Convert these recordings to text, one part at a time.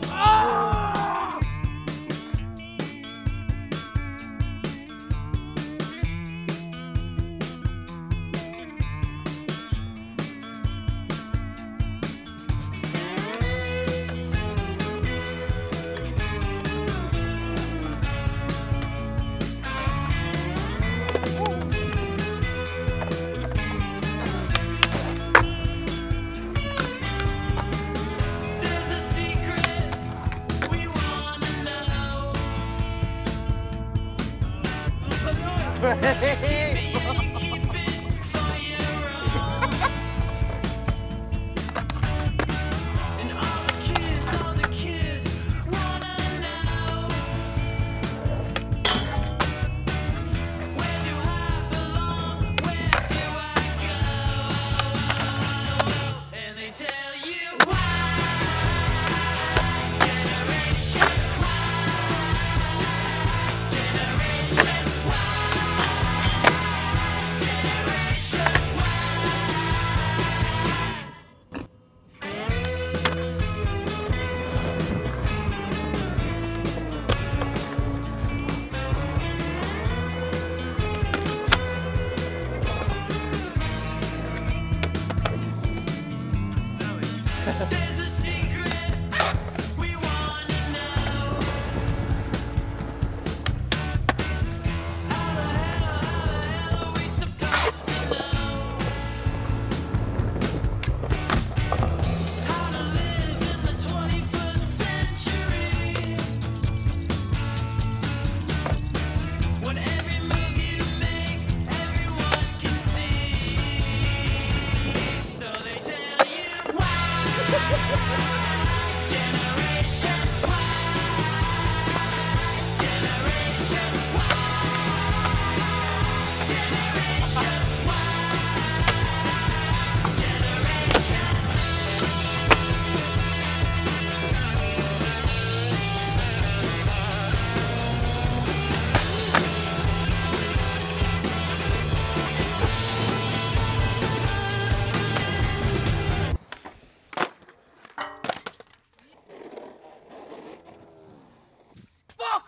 There's Hey!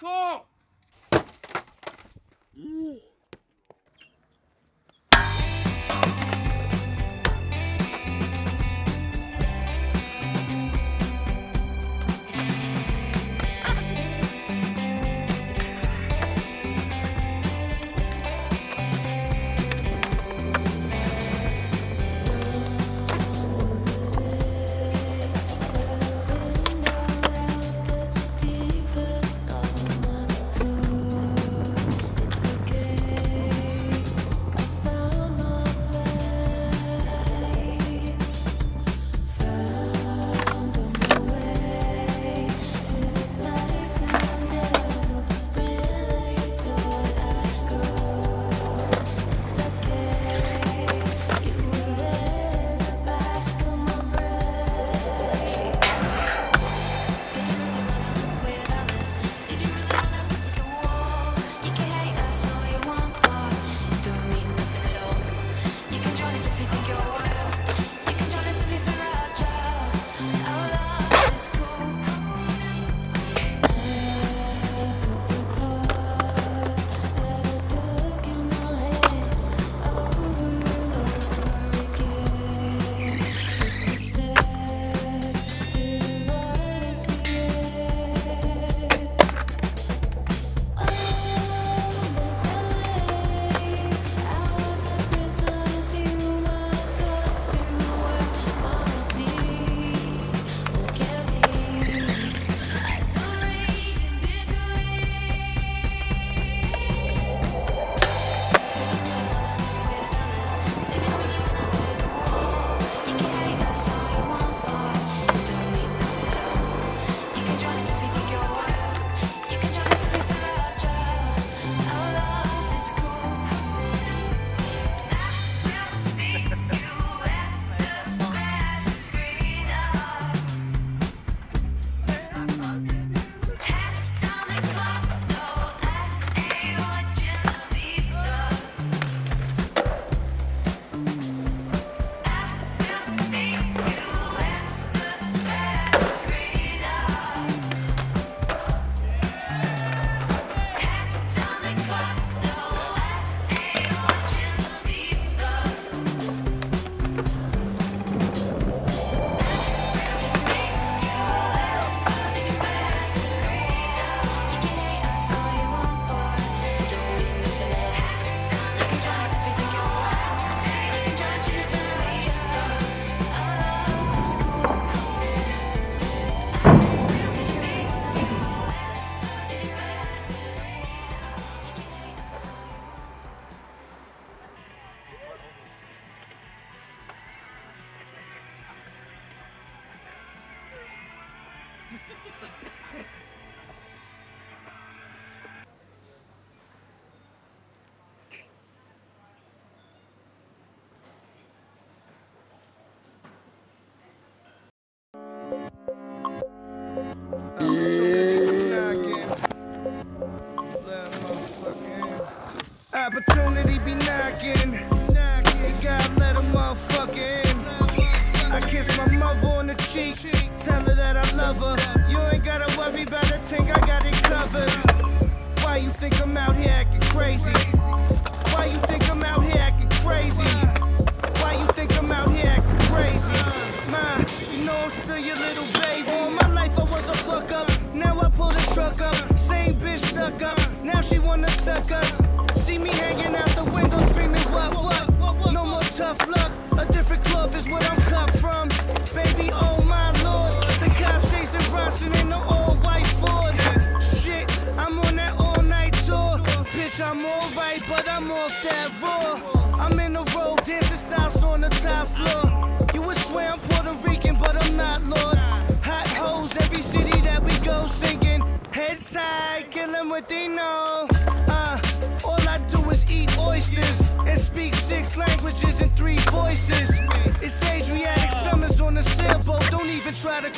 Fuck I kiss my mother on the cheek. Tell her that I love her. You ain't gotta worry about a thing, I got it covered. Why you think I'm out here acting crazy? Why you think I'm out here acting crazy? Why you think I'm out here acting crazy? Ma, you know I'm still your little baby. All my life I was a fuck up. Now I pull the truck up. Same bitch stuck up. Now she wanna suck us. See me hanging out the window screaming, what, what? No more tough luck. A different club is what I'm chasing in the all white Ford. Shit, I'm on that all night tour. Bitch, I'm alright, but I'm off that raw. I'm in the road dancing south on the top floor. You would swear I'm Puerto Rican, but I'm not, Lord. Hot hoes, every city that we go singing. Head side, kill 'em what they know. Uh, all I do is eat oysters and speak six languages in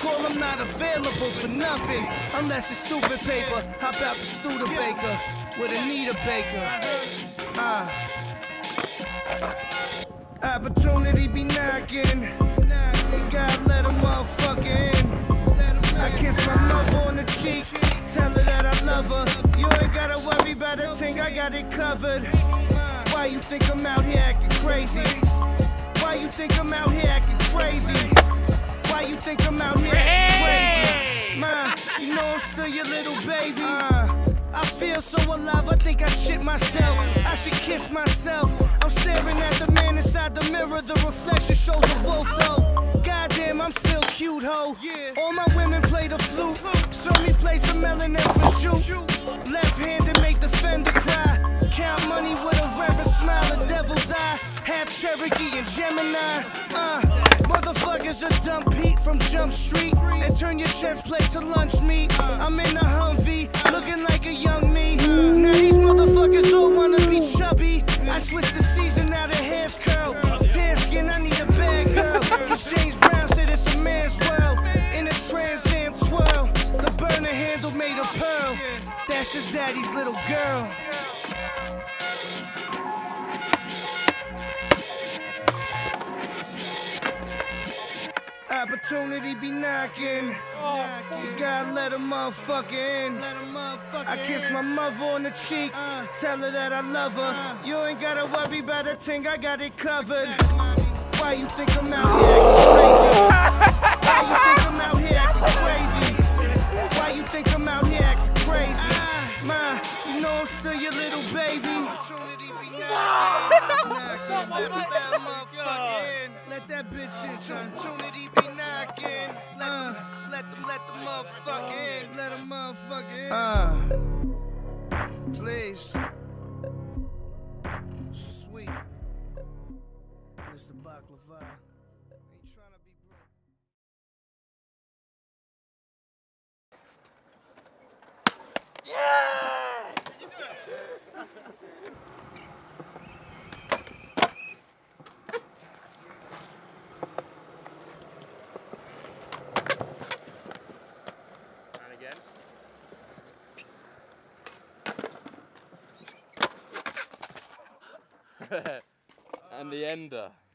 call, I'm not available for nothing. Unless it's stupid paper. Hop out the Studebaker with Anita Baker. Uh, opportunity be knocking. You gotta let a motherfucker in. I kiss my mother on the cheek. Tell her that I love her. You ain't gotta worry about a thing, I got it covered. Why you think I'm out here acting crazy? Why you think I'm out here acting crazy? You think I'm out here crazy? Ma, you know I'm still your little baby. Uh, I feel so alive, I think I shit myself. I should kiss myself. I'm staring at the man inside the mirror. The reflection shows a wolf, though. Goddamn, I'm still cute, ho. All my women play the flute. So me play some melon and prosciutto. Left handed Cherokee and Gemini. Uh, motherfuckers are dumb Pete from Jump Street. And turn your chest plate to lunch meat. I'm in a Humvee, looking like a young me. Now these motherfuckers all wanna be chubby. I switched the season, now the hair's curl. Tan skin, I need a bad girl. Cause James Brown said it's a man's world. In a Trans Am twirl, the burner handle made of pearl. That's just daddy's little girl. Opportunity be knocking. You gotta let a motherfucker in. I kiss my mother on the cheek. Uh. Tell her that I love her. Uh. You ain't gotta worry about a thing, I got it covered. Why you think I'm out here acting crazy? Why you think I'm out here acting crazy? Why you think I'm out here acting crazy? Uh. Ma, you know I'm still your little baby. Let that bitch in. Opportunity motherfucker in. Let a motherfucker in. Uh, please. Sweet. Mr. Baklava. Ain't trying to be broke. And again. and the ender.